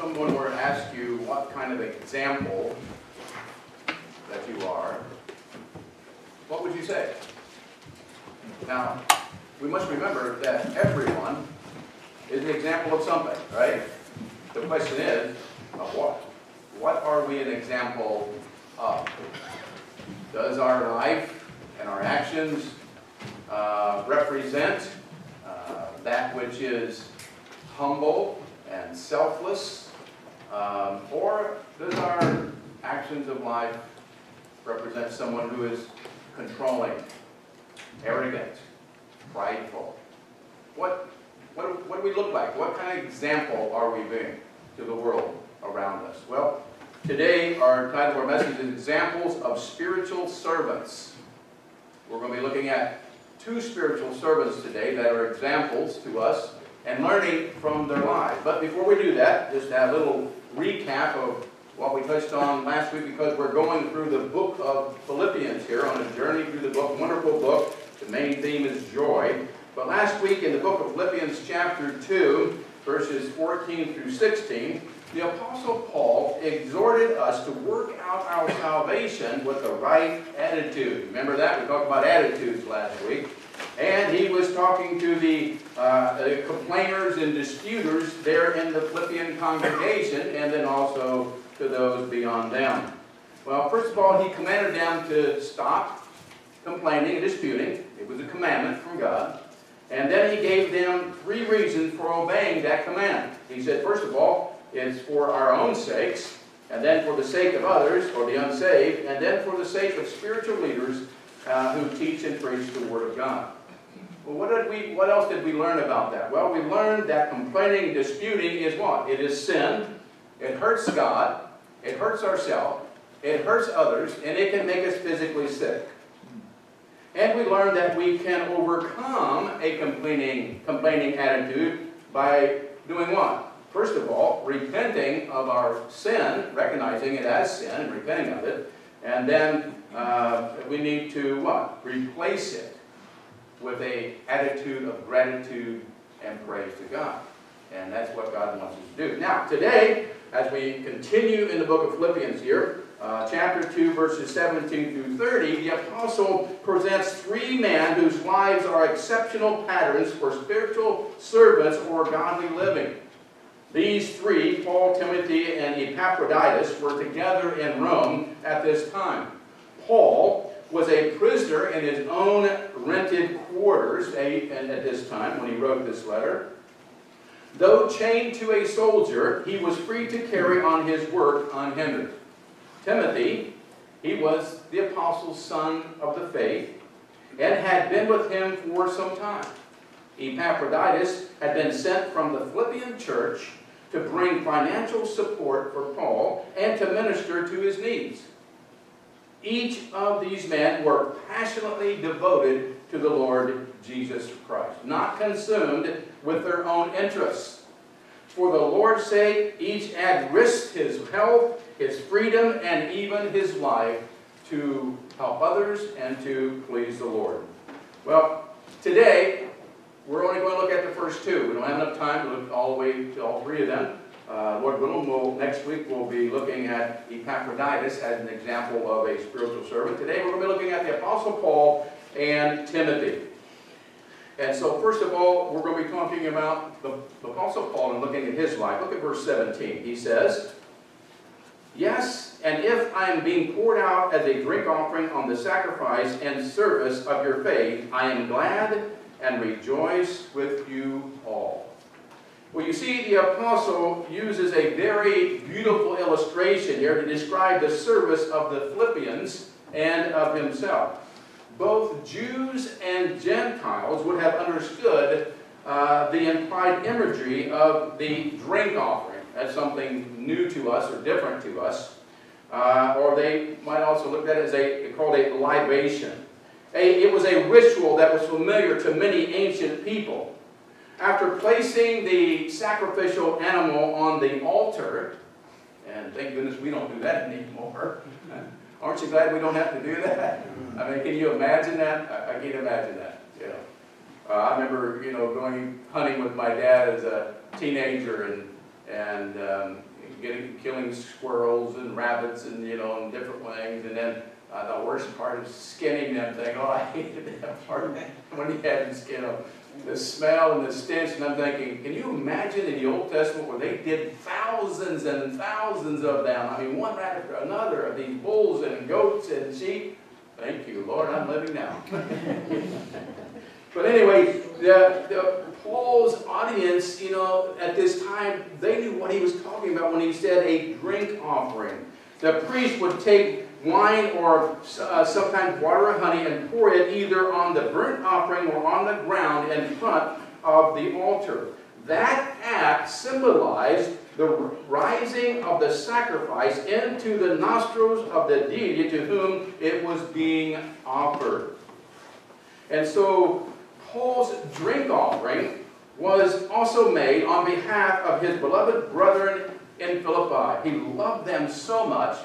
someone were to ask you what kind of example that you are, what would you say? Now, we must remember that everyone is an example of something, right? The question is, of what? What are we an example of? Does our life and our actions uh, represent uh, that which is humble and selfless? Um, or does our actions of life represent someone who is controlling, arrogant, prideful? What, what, what do we look like? What kind of example are we being to the world around us? Well, today our title of our message is Examples of Spiritual Servants. We're going to be looking at two spiritual servants today that are examples to us and learning from their lives. But before we do that, just a little recap of what we touched on last week because we're going through the book of Philippians here on a journey through the book, wonderful book. The main theme is joy. But last week in the book of Philippians chapter 2, verses 14 through 16, the Apostle Paul exhorted us to work out our salvation with the right attitude. Remember that? We talked about attitudes last week. And he was talking to the, uh, complainers and disputers there in the Philippian congregation, and then also to those beyond them. Well, first of all, he commanded them to stop complaining and disputing. It was a commandment from God. And then he gave them three reasons for obeying that command. He said, first of all, it's for our own sakes, and then for the sake of others, or the unsaved, and then for the sake of spiritual leaders uh, who teach and preach the Word of God. What, did we, what else did we learn about that? Well, we learned that complaining disputing is what? It is sin. It hurts God. It hurts ourselves. It hurts others, and it can make us physically sick. And we learned that we can overcome a complaining, complaining attitude by doing what? First of all, repenting of our sin, recognizing it as sin and repenting of it. And then uh, we need to what? Replace it with a attitude of gratitude and praise to God. And that's what God wants us to do. Now, today, as we continue in the book of Philippians here, uh, chapter 2, verses 17 through 30, the apostle presents three men whose lives are exceptional patterns for spiritual servants or godly living. These three, Paul, Timothy, and Epaphroditus, were together in Rome at this time. Paul was a prisoner in his own rented quarters at this time when he wrote this letter. Though chained to a soldier, he was free to carry on his work unhindered. Timothy, he was the apostle's son of the faith and had been with him for some time. Epaphroditus had been sent from the Philippian church to bring financial support for Paul and to minister to his needs. Each of these men were passionately devoted to the Lord Jesus Christ, not consumed with their own interests. For the Lord's sake, each had risked his health, his freedom, and even his life to help others and to please the Lord. Well, today, we're only going to look at the first two. We don't have enough time to look all the way to all three of them. Uh, Lord willing, will next week we'll be looking at Epaphroditus as an example of a spiritual servant. Today we're going to be looking at the Apostle Paul and Timothy. And so first of all, we're going to be talking about the, the Apostle Paul and looking at his life. Look at verse 17. He says, Yes, and if I am being poured out as a drink offering on the sacrifice and service of your faith, I am glad and rejoice with you all. Well, you see, the apostle uses a very beautiful illustration here to describe the service of the Philippians and of himself. Both Jews and Gentiles would have understood uh, the implied imagery of the drink offering as something new to us or different to us. Uh, or they might also look at it as a called a libation. A, it was a ritual that was familiar to many ancient people. After placing the sacrificial animal on the altar, and thank goodness we don't do that anymore. Aren't you glad we don't have to do that? I mean, can you imagine that? I, I can't imagine that. You know, uh, I remember you know going hunting with my dad as a teenager, and and um, getting, killing squirrels and rabbits and, you know, and different things. And then uh, the worst part is skinning them thing. Oh, I hated that part when he had to skin them. The smell and the stench, and I'm thinking, can you imagine in the Old Testament where they did thousands and thousands of them? I mean, one right after another of these bulls and goats and sheep. Thank you, Lord, I'm living now. but anyway, the, the, Paul's audience, you know, at this time, they knew what he was talking about when he said a drink offering. The priest would take wine or uh, sometimes water or honey and pour it either on the burnt offering or on the ground in front of the altar. That act symbolized the rising of the sacrifice into the nostrils of the deity to whom it was being offered. And so Paul's drink offering was also made on behalf of his beloved brethren in Philippi. He loved them so much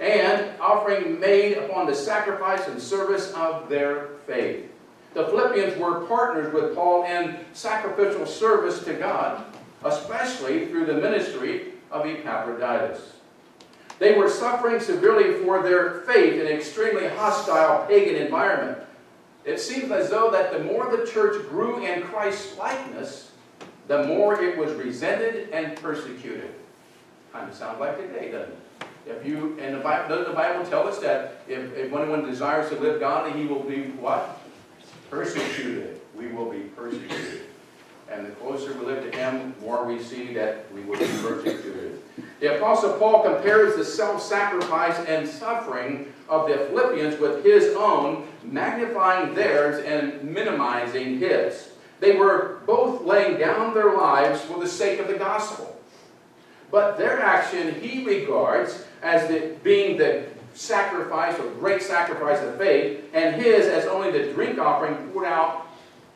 and offering made upon the sacrifice and service of their faith. The Philippians were partners with Paul in sacrificial service to God, especially through the ministry of Epaphroditus. They were suffering severely for their faith in an extremely hostile pagan environment. It seems as though that the more the church grew in Christ's likeness, the more it was resented and persecuted. Kind of sounds like today, doesn't it? If you, and the Bible, doesn't the Bible tell us that if, if anyone desires to live godly, he will be what? Persecuted. We will be persecuted. And the closer we live to him, the more we see that we will be persecuted. The Apostle Paul compares the self-sacrifice and suffering of the Philippians with his own, magnifying theirs and minimizing his. They were both laying down their lives for the sake of the gospel. But their action he regards as the, being the sacrifice or great sacrifice of faith, and his as only the drink offering poured out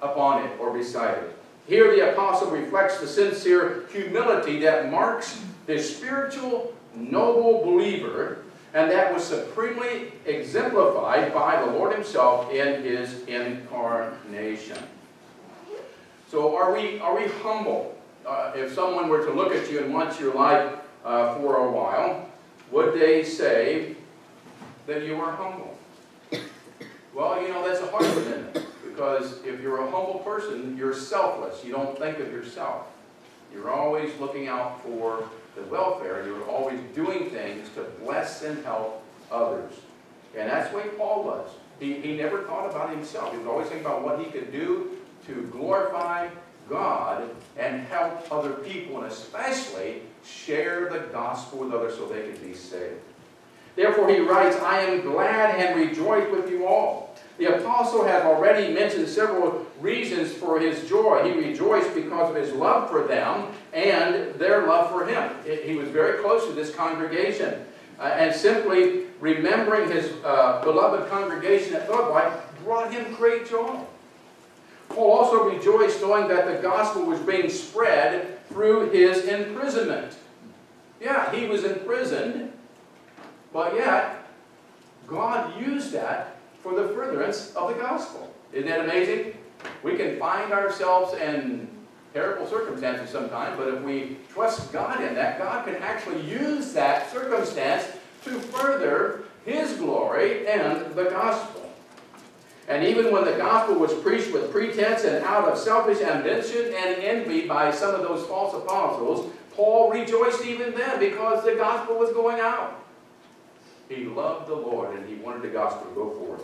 upon it or it. Here the apostle reflects the sincere humility that marks the spiritual noble believer and that was supremely exemplified by the Lord himself in his incarnation. So are we, are we humble? Uh, if someone were to look at you and watch your life uh, for a while, would they say that you are humble? Well, you know, that's a hard one? Because if you're a humble person, you're selfless. You don't think of yourself. You're always looking out for the welfare. You're always doing things to bless and help others. And that's the way Paul was. He, he never thought about himself. He was always thinking about what he could do to glorify God and help other people, and especially share the gospel with others so they can be saved. Therefore, he writes, I am glad and rejoice with you all. The apostle has already mentioned several reasons for his joy. He rejoiced because of his love for them and their love for him. He was very close to this congregation. Uh, and simply remembering his uh, beloved congregation at Philippi brought him great joy. Paul also rejoiced knowing that the gospel was being spread through his imprisonment. Yeah, he was imprisoned, but yet God used that for the furtherance of the gospel. Isn't that amazing? We can find ourselves in terrible circumstances sometimes, but if we trust God in that, God can actually use that circumstance to further His glory and the gospel. And even when the gospel was preached with pretense and out of selfish ambition and envy by some of those false apostles, Paul rejoiced even then because the gospel was going out. He loved the Lord and he wanted the gospel to go forth.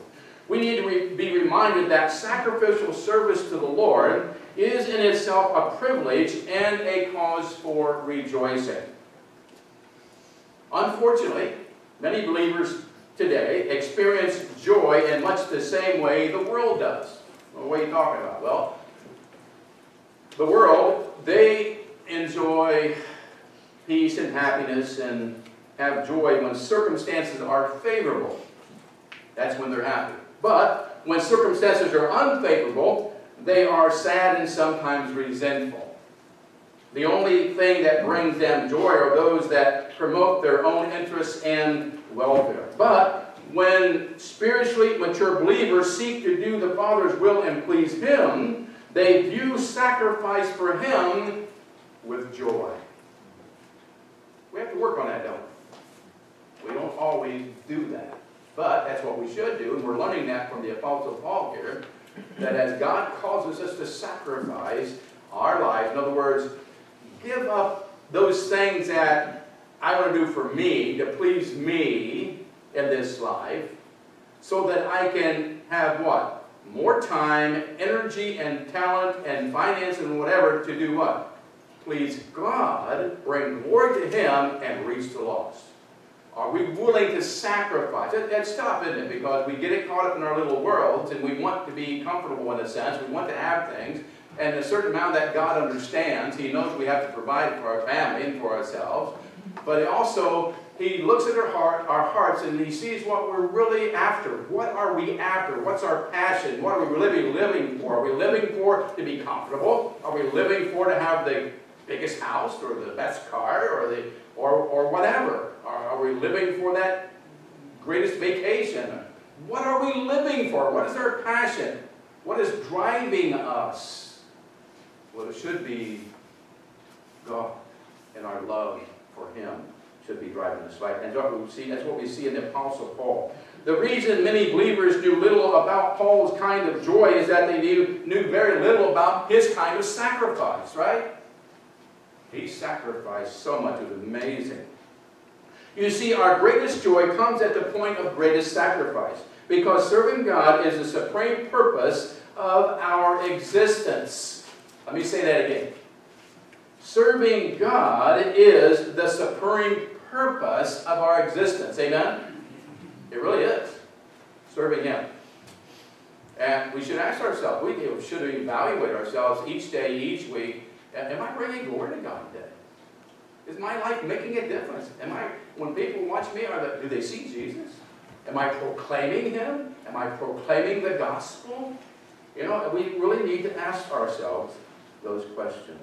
We need to re be reminded that sacrificial service to the Lord is in itself a privilege and a cause for rejoicing. Unfortunately, many believers today experience joy in much the same way the world does. Well, what are you talking about? Well, the world, they enjoy peace and happiness and have joy when circumstances are favorable. That's when they're happy. But when circumstances are unfavorable, they are sad and sometimes resentful. The only thing that brings them joy are those that promote their own interests and welfare. But when spiritually mature believers seek to do the Father's will and please Him, they view sacrifice for Him with joy. We have to work on that, don't we? We don't always do that. But that's what we should do, and we're learning that from the Apostle Paul here, that as God causes us to sacrifice our lives, in other words, give up those things that I want to do for me, to please me in this life, so that I can have what? More time, energy, and talent, and finance, and whatever to do what? Please God, bring glory to Him, and reach the lost. Are we willing to sacrifice? That's tough, isn't it? Because we get it caught up in our little worlds, and we want to be comfortable in a sense. We want to have things. And a certain amount that God understands. He knows we have to provide for our family and for ourselves. But also, he looks at our, heart, our hearts and he sees what we're really after. What are we after? What's our passion? What are we really living for? Are we living for to be comfortable? Are we living for to have the biggest house or the best car or, the, or, or whatever? Are, are we living for that greatest vacation? What are we living for? What is our passion? What is driving us? Well, it should be God and our love for Him should be driving us right. And what we see, that's what we see in the Apostle Paul. The reason many believers knew little about Paul's kind of joy is that they knew, knew very little about his kind of sacrifice, right? He sacrificed so much. It was amazing. You see, our greatest joy comes at the point of greatest sacrifice because serving God is the supreme purpose of our existence. Let me say that again. Serving God is the supreme purpose of our existence. Amen? It really is. Serving Him. And we should ask ourselves, we should evaluate ourselves each day, each week. Am I bringing glory to God today? Is my life making a difference? Am I, when people watch me, are they, do they see Jesus? Am I proclaiming Him? Am I proclaiming the gospel? You know, we really need to ask ourselves those questions.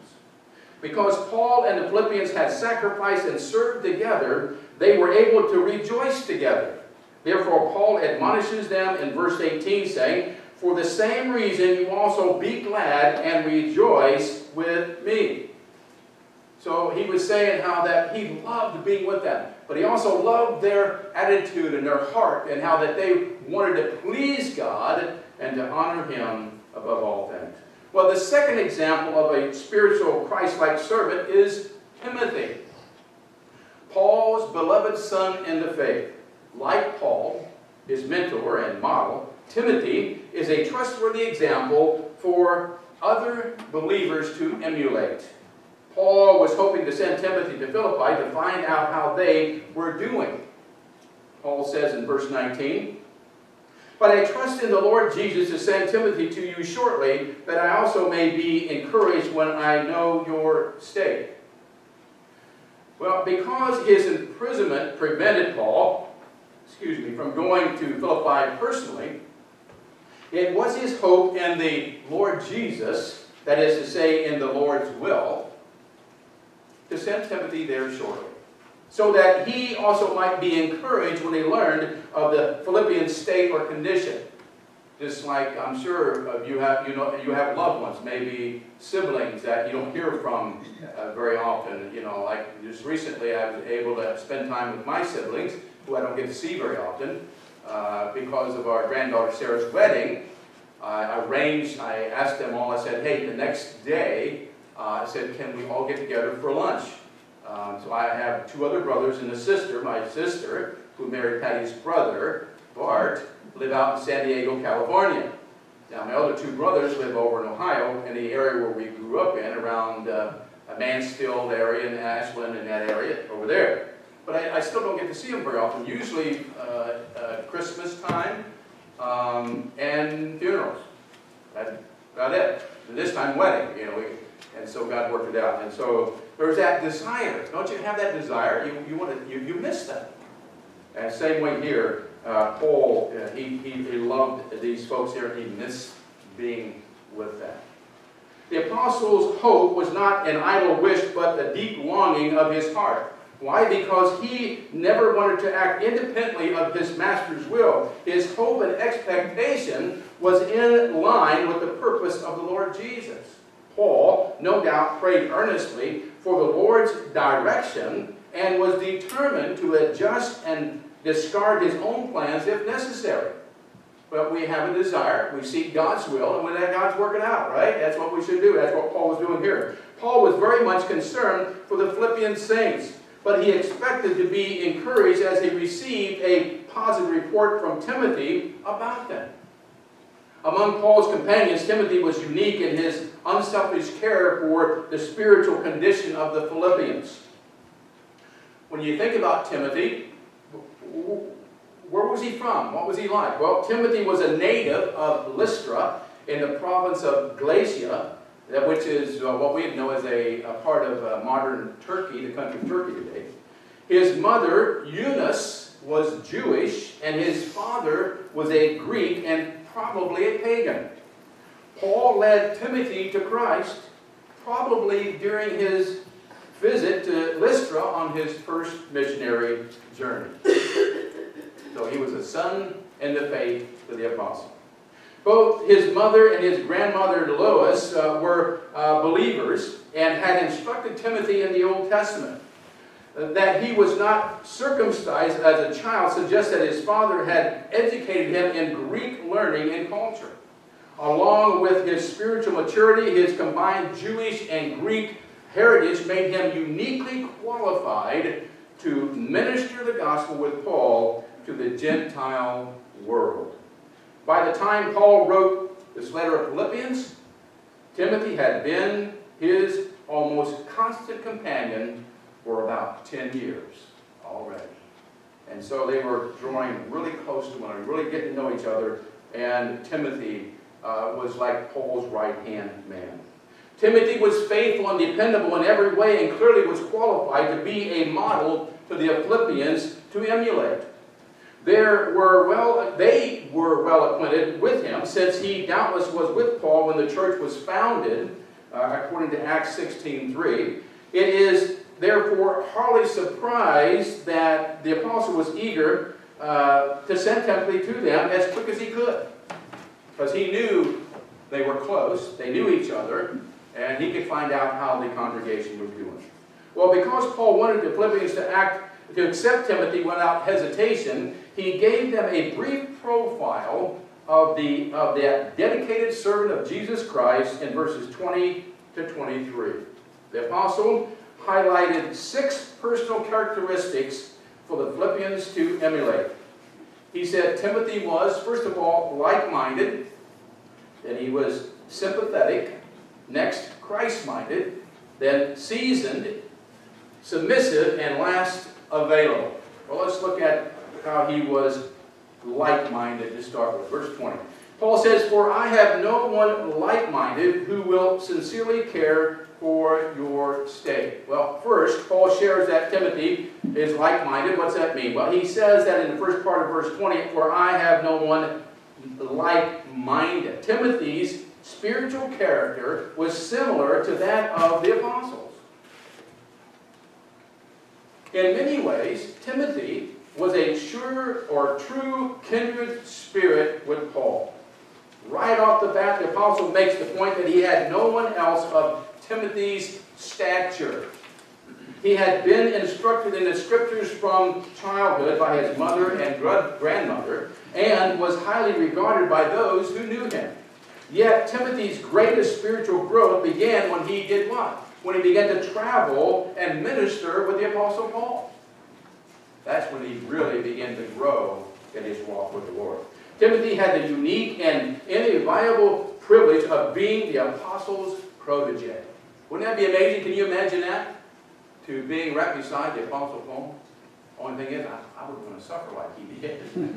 Because Paul and the Philippians had sacrificed and served together, they were able to rejoice together. Therefore, Paul admonishes them in verse 18, saying, For the same reason you also be glad and rejoice with me. So he was saying how that he loved being with them, but he also loved their attitude and their heart and how that they wanted to please God and to honor him above all things. Well, the second example of a spiritual Christ-like servant is Timothy, Paul's beloved son in the faith. Like Paul, his mentor and model, Timothy is a trustworthy example for other believers to emulate. Paul was hoping to send Timothy to Philippi to find out how they were doing. Paul says in verse 19, but I trust in the Lord Jesus to send Timothy to you shortly, that I also may be encouraged when I know your state. Well, because his imprisonment prevented Paul, excuse me, from going to Philippi personally, it was his hope in the Lord Jesus, that is to say, in the Lord's will, to send Timothy there shortly so that he also might be encouraged when he learned of the Philippian state or condition. Just like I'm sure you have, you know, you have loved ones, maybe siblings that you don't hear from uh, very often. You know, like just recently, I was able to spend time with my siblings, who I don't get to see very often, uh, because of our granddaughter Sarah's wedding. I arranged. I asked them all. I said, "Hey, the next day," uh, I said, "Can we all get together for lunch?" Um, so I have two other brothers and a sister. My sister, who married Patty's brother, Bart, live out in San Diego, California. Now, my other two brothers live over in Ohio, in the area where we grew up in, around uh, Mansfield area and Ashland and that area over there. But I, I, still don't get to see them very often. Usually uh, uh, Christmas time um, and funerals. That's about it. And this time wedding, you know. We, and so God worked it out. And so there's that desire. Don't you have that desire? You, you, want to, you, you miss that. And same way here, uh, Paul, uh, he, he, he loved these folks here. He missed being with them. The apostle's hope was not an idle wish, but the deep longing of his heart. Why? Because he never wanted to act independently of his master's will. His hope and expectation was in line with the purpose of the Lord Jesus. Paul, no doubt, prayed earnestly for the Lord's direction and was determined to adjust and discard his own plans if necessary. But we have a desire, we seek God's will, and when that God's working out, right? That's what we should do. That's what Paul was doing here. Paul was very much concerned for the Philippian saints, but he expected to be encouraged as he received a positive report from Timothy about them. Among Paul's companions, Timothy was unique in his unselfish care for the spiritual condition of the Philippians. When you think about Timothy, where was he from? What was he like? Well, Timothy was a native of Lystra in the province of Galatia, which is uh, what we know as a, a part of uh, modern Turkey, the country of Turkey today. His mother, Eunice, was Jewish, and his father was a Greek and probably a pagan. Paul led Timothy to Christ probably during his visit to Lystra on his first missionary journey. So he was a son in the faith to the apostle. Both his mother and his grandmother Lois uh, were uh, believers and had instructed Timothy in the Old Testament. Uh, that he was not circumcised as a child suggests that his father had educated him in Greek learning and culture. Along with his spiritual maturity, his combined Jewish and Greek heritage made him uniquely qualified to minister the gospel with Paul to the Gentile world. By the time Paul wrote this letter of Philippians, Timothy had been his almost constant companion for about 10 years already. And so they were drawing really close to one another, really getting to know each other, and Timothy uh, was like Paul's right-hand man. Timothy was faithful and dependable in every way and clearly was qualified to be a model to the Philippians to emulate there were well, they were well acquainted with him, since he doubtless was with Paul when the church was founded, uh, according to Acts 16.3. It is therefore hardly surprised that the apostle was eager uh, to send Timothy to them as quick as he could. Because he knew they were close, they knew each other, and he could find out how the congregation was doing. Well, because Paul wanted the Philippians to act to accept Timothy without hesitation, he gave them a brief profile of, the, of that dedicated servant of Jesus Christ in verses 20 to 23. The apostle highlighted six personal characteristics for the Philippians to emulate. He said Timothy was, first of all, like-minded, then he was sympathetic, next, Christ-minded, then seasoned, submissive, and last, available. Well, let's look at how he was like-minded to start with. Verse 20. Paul says, For I have no one like-minded who will sincerely care for your state. Well, first, Paul shares that Timothy is like-minded. What's that mean? Well, he says that in the first part of verse 20, For I have no one like-minded. Timothy's spiritual character was similar to that of the apostles. In many ways, Timothy was a sure or true kindred spirit with Paul. Right off the bat, the apostle makes the point that he had no one else of Timothy's stature. He had been instructed in the scriptures from childhood by his mother and grandmother, and was highly regarded by those who knew him. Yet Timothy's greatest spiritual growth began when he did what? When he began to travel and minister with the Apostle Paul. That's when he really began to grow in his walk with the Lord. Timothy had the unique and inviolable privilege of being the apostle's protege. Wouldn't that be amazing? Can you imagine that? To being right beside the apostle Paul? Only thing is, I, I would want to suffer like he did.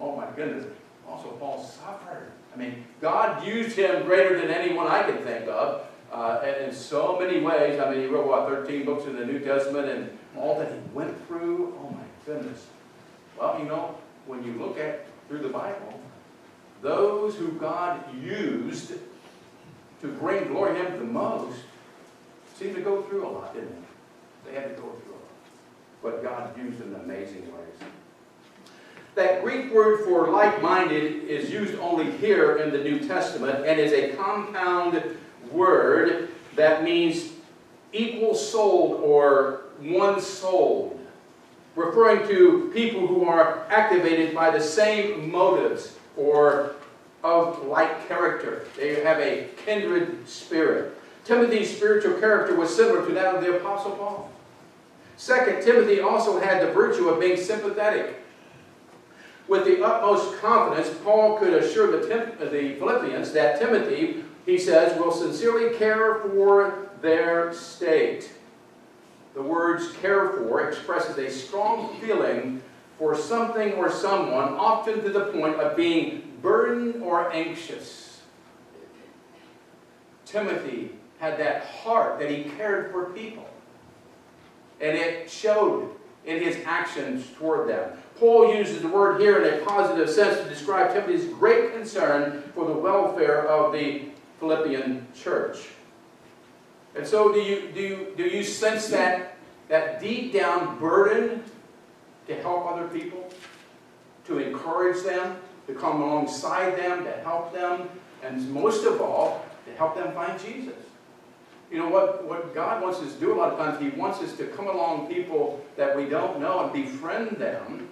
oh my goodness. Also, Paul suffered. I mean, God used him greater than anyone I can think of uh, in so many ways. I mean, he wrote, what, 13 books in the New Testament and all that he went through. Oh my goodness. Well, you know, when you look at through the Bible, those who God used to bring glory to him the most seemed to go through a lot, didn't they? They had to go through a lot. But God used them in amazing ways. That Greek word for like-minded is used only here in the New Testament and is a compound word that means equal souled or one souled. referring to people who are activated by the same motives or of like character. They have a kindred spirit. Timothy's spiritual character was similar to that of the Apostle Paul. Second, Timothy also had the virtue of being sympathetic. With the utmost confidence, Paul could assure the, Tim uh, the Philippians that Timothy, he says, will sincerely care for their state. The words care for expresses a strong feeling for something or someone, often to the point of being burdened or anxious. Timothy had that heart that he cared for people. And it showed in his actions toward them. Paul uses the word here in a positive sense to describe Timothy's great concern for the welfare of the Philippian church. And so do you, do you, do you sense that, that deep down burden to help other people, to encourage them, to come alongside them, to help them, and most of all, to help them find Jesus? You know, what, what God wants us to do a lot of times, He wants us to come along people that we don't know and befriend them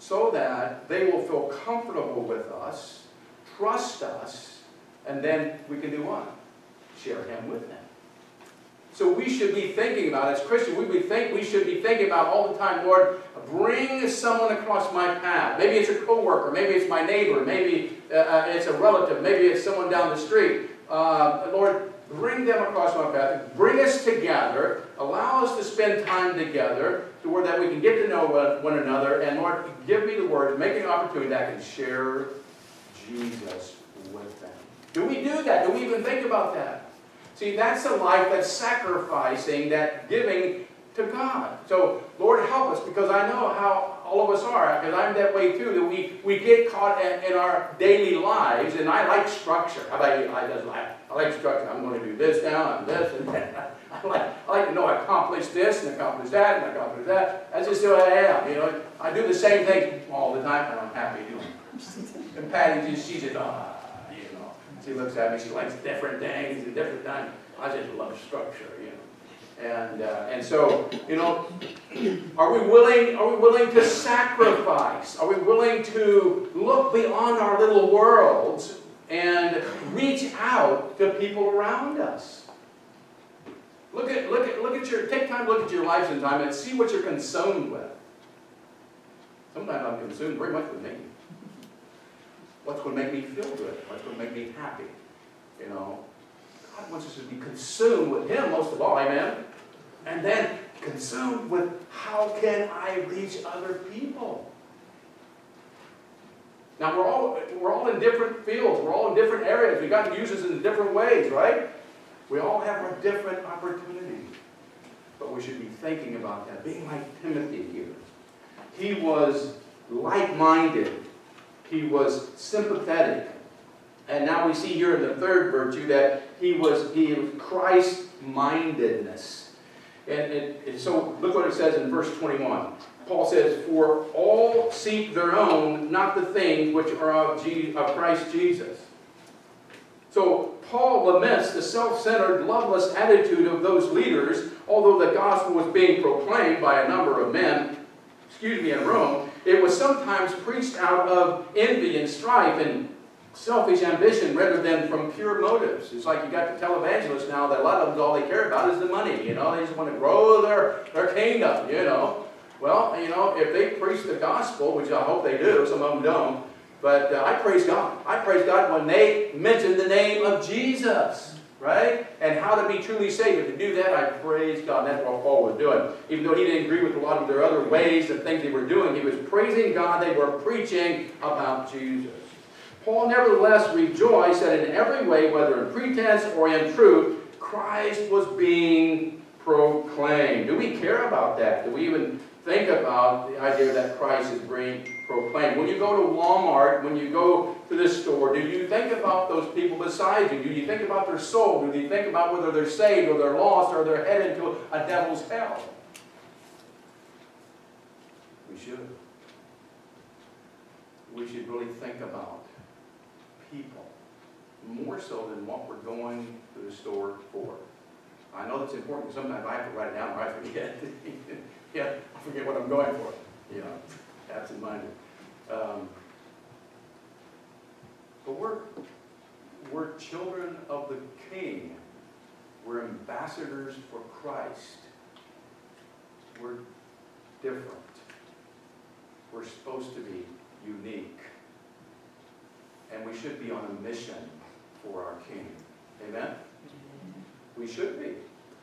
so that they will feel comfortable with us, trust us, and then we can do what? Share Him with them. So we should be thinking about, as Christians, we, be think, we should be thinking about all the time, Lord, bring someone across my path. Maybe it's a coworker, maybe it's my neighbor, maybe uh, uh it's a relative, maybe it's someone down the street. Uh, Lord, bring them across my path. Bring us together. Allow us to spend time together to where that we can get to know one another. And Lord, give me the words, make an opportunity that I can share Jesus with them. Do we do that? Do we even think about that? See, that's a life that's sacrificing, that giving to God. So, Lord, help us because I know how all of us are, because I'm that way too, that we, we get caught in, in our daily lives, and I like structure. How about you? I, just like, I like structure. I'm going to do this now, and this, and that. I like, I like to know I accomplished this, and accomplished that, and accomplished that. That's just who I am, you know. I do the same thing all the time, and I'm happy doing it. And Patty, just, she just, ah, you know. She looks at me, she likes different things at different times. I just love structure. And, uh, and so, you know, are we willing, are we willing to sacrifice? Are we willing to look beyond our little worlds and reach out to people around us? Look at, look at, look at your, take time look at your life sometime and see what you're consumed with. Sometimes I'm consumed very much with me. What's going to make me feel good? What's going to make me happy? You know, God wants us to be consumed with Him most of all, amen? And then consumed with how can I reach other people? Now we're all we're all in different fields, we're all in different areas. We got to use this in different ways, right? We all have our different opportunities. But we should be thinking about that. Being like Timothy here. He was like-minded. He was sympathetic. And now we see here in the third virtue that he was, he was Christ-mindedness. And, and, and so look what it says in verse 21. Paul says, For all seek their own, not the things which are of, Je of Christ Jesus. So Paul laments the self-centered, loveless attitude of those leaders, although the gospel was being proclaimed by a number of men, excuse me, in Rome, it was sometimes preached out of envy and strife and selfish ambition rather than from pure motives. It's like you got the televangelists now that a lot of them, all they care about is the money, you know. They just want to grow their, their kingdom, you know. Well, you know, if they preach the gospel, which I hope they do, some of them don't, but uh, I praise God. I praise God when they mention the name of Jesus, right? And how to be truly saved. to do that, I praise God. That's what Paul was doing. Even though he didn't agree with a lot of their other ways and things they were doing, he was praising God. They were preaching about Jesus. Paul nevertheless rejoiced that in every way, whether in pretense or in truth, Christ was being proclaimed. Do we care about that? Do we even think about the idea that Christ is being proclaimed? When you go to Walmart, when you go to this store, do you think about those people beside you? Do you think about their soul? Do you think about whether they're saved or they're lost or they're headed to a devil's hell? We should. We should really think about more so than what we're going to the store for. I know that's important, sometimes I have to write it down or I forget. yeah, I forget what I'm going for, know, absent-minded. Um, but we're, we're children of the King. We're ambassadors for Christ. We're different. We're supposed to be unique. And we should be on a mission for our King. Amen? We should be.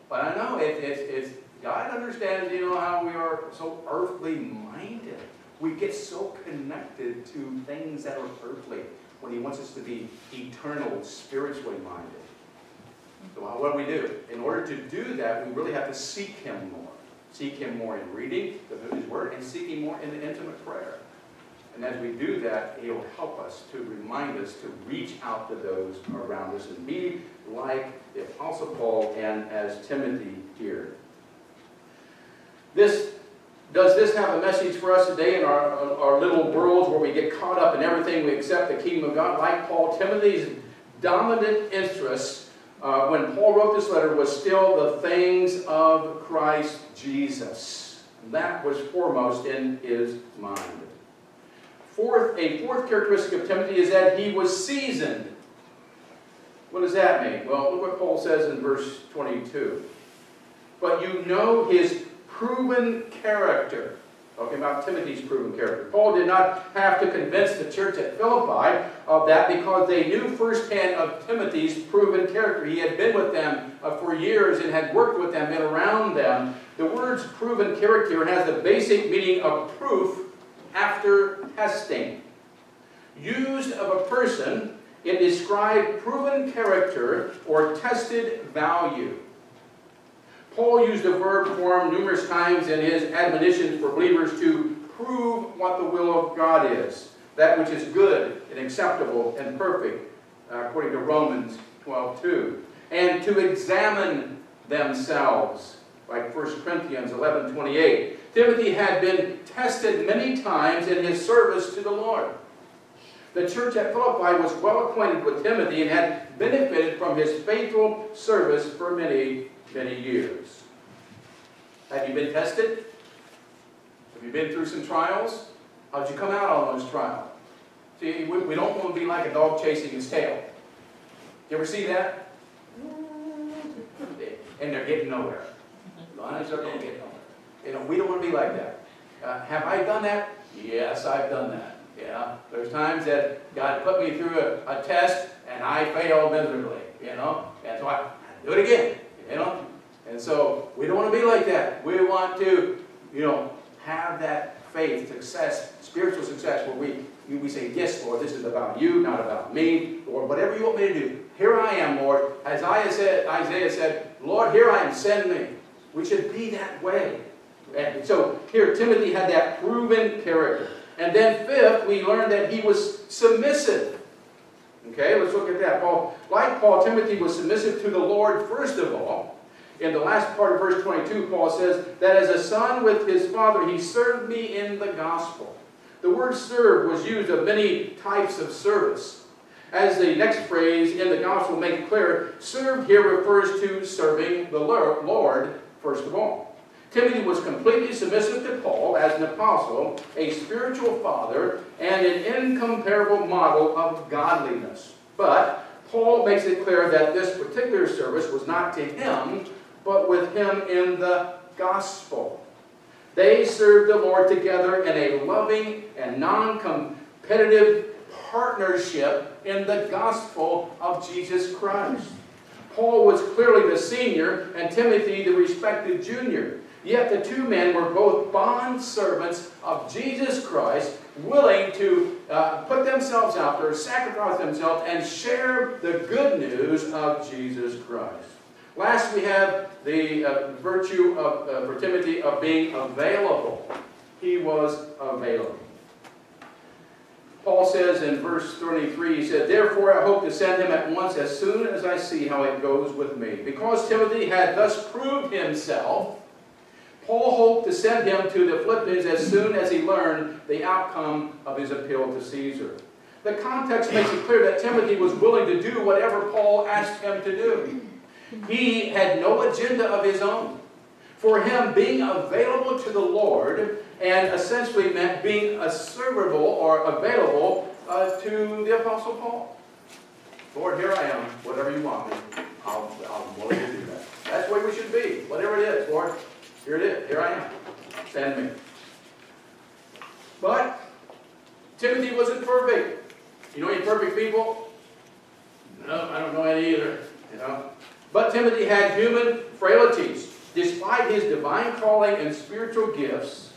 But I know it, it's, God understands, you know, how we are so earthly minded. We get so connected to things that are earthly when He wants us to be eternal, spiritually minded. So what do we do? In order to do that, we really have to seek Him more. Seek Him more in reading the His Word and seek Him more in the intimate prayer. And as we do that, He'll help us to remind us to reach out to those around us and be like the Apostle Paul and as Timothy here. This does this have a message for us today in our, our little worlds where we get caught up in everything we accept the kingdom of God? Like Paul, Timothy's dominant interest uh, when Paul wrote this letter was still the things of Christ Jesus. That was foremost in his mind. Fourth, a fourth characteristic of Timothy is that he was seasoned. What does that mean? Well, look what Paul says in verse 22. But you know his proven character. Talking about Timothy's proven character. Paul did not have to convince the church at Philippi of that because they knew firsthand of Timothy's proven character. He had been with them uh, for years and had worked with them, been around them. The word's proven character has the basic meaning of proof after testing. Used of a person, it described proven character or tested value. Paul used the verb form numerous times in his admonitions for believers to prove what the will of God is, that which is good and acceptable and perfect, uh, according to Romans 12:2, and to examine themselves, like 1 Corinthians 11:28. Timothy had been tested many times in his service to the Lord. The church at Philippi was well acquainted with Timothy and had benefited from his faithful service for many many years. Have you been tested? Have you been through some trials? How'd you come out on those trials? See, we, don't want to be like a dog chasing his tail. You ever see that? And they're getting nowhere. Lions are going to get nowhere. You know, we don't want to be like that. Uh, have I done that? Yes, I've done that. Yeah, there's times that God put me through a, a test and I failed miserably, you know, and so I do it again, you know, and so we don't want to be like that. We want to, you know, have that faith, success, spiritual success, where we we say, Yes, Lord, this is about you, not about me, or whatever you want me to do. Here I am, Lord. As Isaiah said, Isaiah said, Lord, here I am, send me. We should be that way. And so here Timothy had that proven character. And then fifth, we learned that he was submissive. Okay, let's look at that. Paul, like Paul, Timothy was submissive to the Lord first of all. In the last part of verse 22, Paul says that as a son with his father, he served me in the gospel. The word serve was used of many types of service. As the next phrase in the gospel makes clear, serve here refers to serving the Lord first of all. Timothy was completely submissive to Paul as an apostle, a spiritual father, and an incomparable model of godliness. But Paul makes it clear that this particular service was not to him, but with him in the gospel. They served the Lord together in a loving and non-competitive partnership in the gospel of Jesus Christ. Paul was clearly the senior and Timothy the respected junior. Yet the two men were both bond servants of Jesus Christ, willing to uh, put themselves out there, sacrifice themselves, and share the good news of Jesus Christ. Last, we have the uh, virtue of, uh, for Timothy of being available. He was available. Paul says in verse 33, he said, Therefore I hope to send him at once as soon as I see how it goes with me. Because Timothy had thus proved himself, Paul hoped to send him to the Philippians as soon as he learned the outcome of his appeal to Caesar. The context makes it clear that Timothy was willing to do whatever Paul asked him to do. He had no agenda of his own. For him, being available to the Lord and essentially meant being a servable or available uh, to the Apostle Paul. Lord, here I am. Whatever you want me, I'll, I'm willing to do that. That's the way we should be. Whatever it is, Lord, here it is. Here I am. Send me. But Timothy wasn't perfect. You know any perfect people? No, I don't know any either. You know. But Timothy had human frailties. Despite his divine calling and spiritual gifts,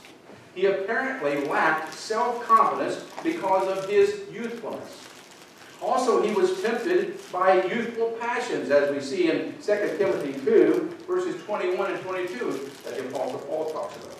he apparently lacked self-confidence because of his youthfulness. Also, he was tempted by youthful passions, as we see in 2 Timothy 2, verses 21 and 22, that the Apostle Paul talks about.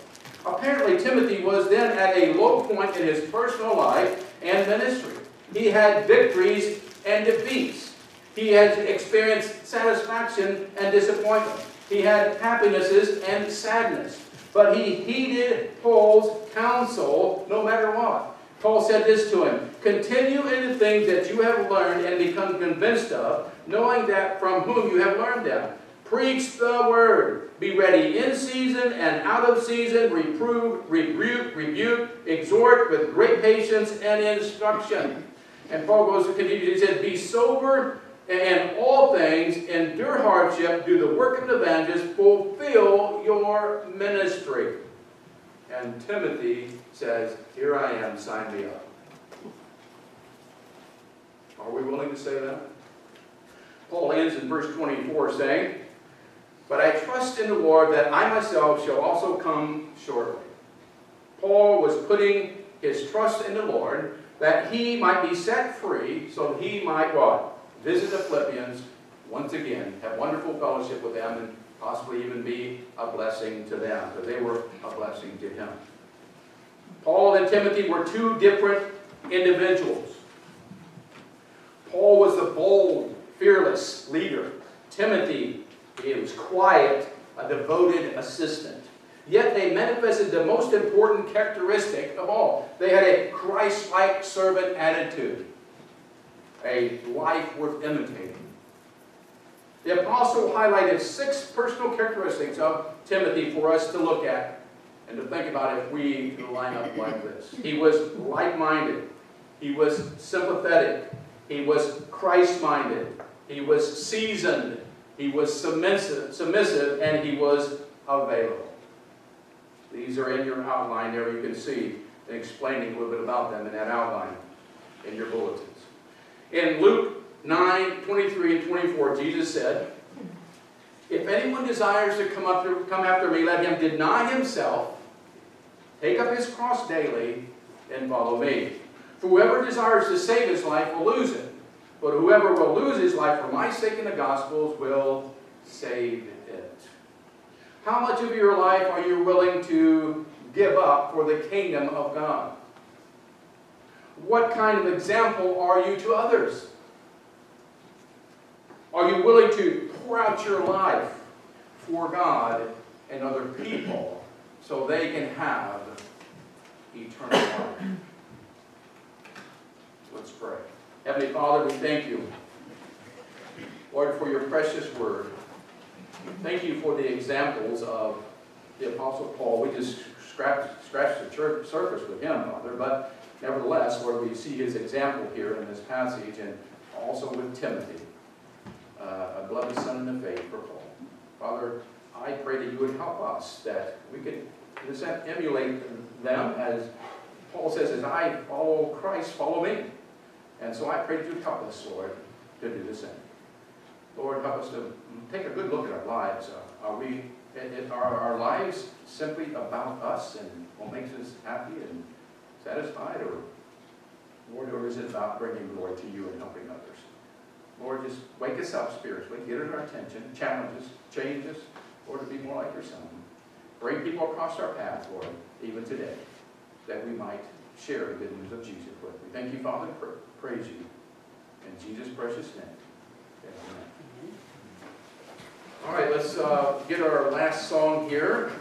Apparently, Timothy was then at a low point in his personal life and ministry. He had victories and defeats. He had experienced satisfaction and disappointment. He had happinesses and sadness. But he heeded Paul's counsel no matter what. Paul said this to him Continue in the things that you have learned and become convinced of, knowing that from whom you have learned them. Preach the word. Be ready in season and out of season. Reprove, rebuke, rebuke, exhort with great patience and instruction. And Paul goes to continue. He said, Be sober in all things, endure hardship, do the work of the evangelist, fulfill your ministry. And Timothy says, Here I am, sign me up. Are we willing to say that? Paul ends in verse 24 saying, But I trust in the Lord that I myself shall also come shortly. Paul was putting his trust in the Lord that he might be set free so he might what? Visit the Philippians once again, have wonderful fellowship with them, and possibly even be a blessing to them, because they were a blessing to him. Paul and Timothy were two different individuals. Paul was the bold, fearless leader. Timothy, he was quiet, a devoted assistant. Yet they manifested the most important characteristic of all. They had a Christ-like servant attitude, a life worth imitating. The apostle highlighted six personal characteristics of Timothy for us to look at and to think about if we line up like this. He was like-minded. He was sympathetic. He was Christ-minded. He was seasoned. He was submissive, submissive, and he was available. These are in your outline there. You can see explaining a little bit about them in that outline in your bulletins. In Luke 9, 23 and 24, Jesus said, If anyone desires to come, up to, come after me, let him deny himself, take up his cross daily, and follow me. Whoever desires to save his life will lose it. But whoever will lose his life for my sake and the gospel's will save it. How much of your life are you willing to give up for the kingdom of God? What kind of example are you to others? Are you willing to pour out your life for God and other people so they can have eternal life? Let's pray. Heavenly Father, we thank you, Lord, for your precious word. Thank you for the examples of the Apostle Paul. We just scratched, scratched the surface with him, Father, but nevertheless, Lord, we see his example here in this passage and also with Timothy uh, a beloved son in the faith for Paul. Father, I pray that you would help us, that we could, in a sense, emulate them as Paul says, as I follow Christ, follow me. And so I pray that you would help us, Lord, to do the same. Lord, help us to take a good look at our lives. Uh, are we, are our lives simply about us and what makes us happy and satisfied, or, Lord, or is it about bringing glory to you and helping others? Lord, just wake us up spiritually, get our attention, challenge us, change us, Lord, to be more like your Son. Bring people across our path, Lord, even today, that we might share the good news of Jesus with. We thank you, Father, pra praise you. In Jesus' precious name. Amen. All right, let's uh, get our last song here.